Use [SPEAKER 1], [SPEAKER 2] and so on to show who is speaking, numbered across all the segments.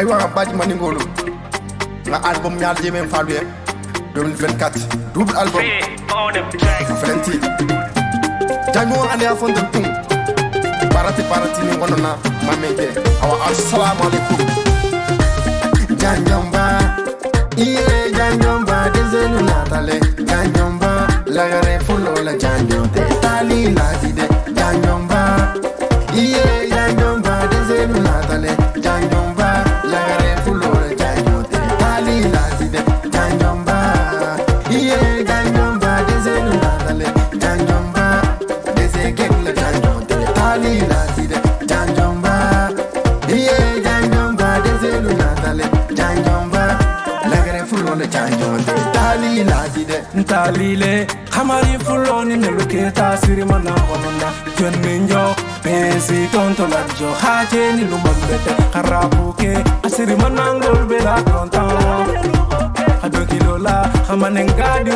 [SPEAKER 1] aywa baji maningolo nga album ñaar jeme falu ye 2024 double album. Frenti jango ande a fonde tum barati barati ni wonona mameke awa assalamu alaikum. Janjomba Natalile lajide
[SPEAKER 2] ntalile. Hamari fuloni melu ke tasiri mana honona. Njo pensi tonto la haje ni lumbete karabuke. Asiri mana ngol bela kontan adoki lola hamanengadi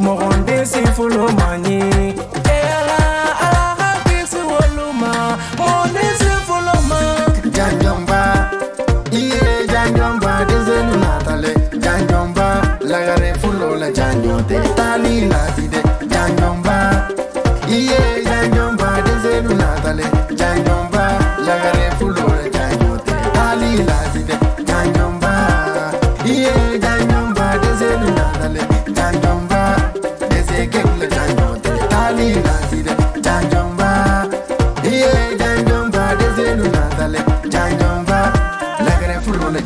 [SPEAKER 2] manyi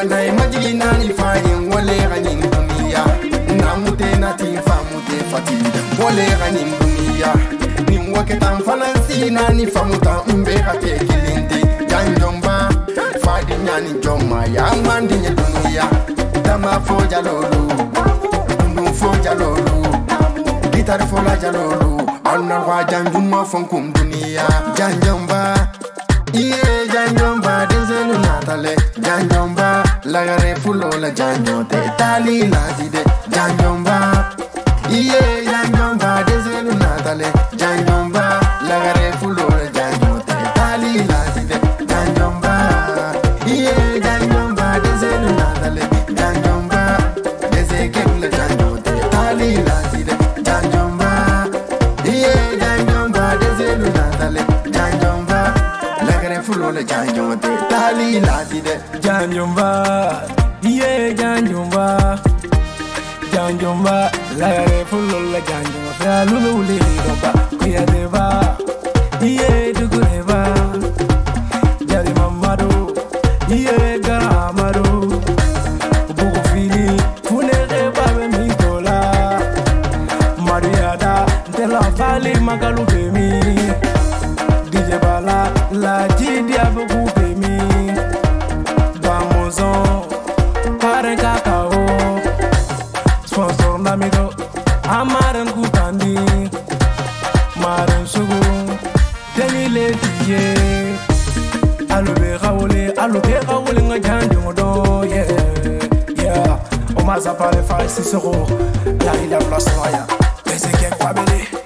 [SPEAKER 1] fanai majigi nani fayin wale ganin dunia namute nati famute fati wale ganin dunia ni wake tan falansi nani famuta umbe kake kilindi. Janjomba fadi nyani joma ya mandi nye dunia. Dama fo jalolu dundu fo jalolu gitar fo la jalolu annar wa janjuma fonkum dunia. Janjomba lagare fulo la janjote tali la dide janjomba iye janjomba dezenu da janjum te tali lati de janjum ba ye janjum ba janjum ba la re fullo la
[SPEAKER 2] janjum fa lulu le ro ba kuya de ba ye du gure ba jari mamaro ye garamaro bugo fili fune re ba be mi dola mariada te la vale magalu be mi. de la jidi Sponsor namido Amaren kutandi Maren sugu Teni le fiye Alobe kawole Alobe kawole Yeah Yeah. Oma zapare sisoro La ila blasnoya Bese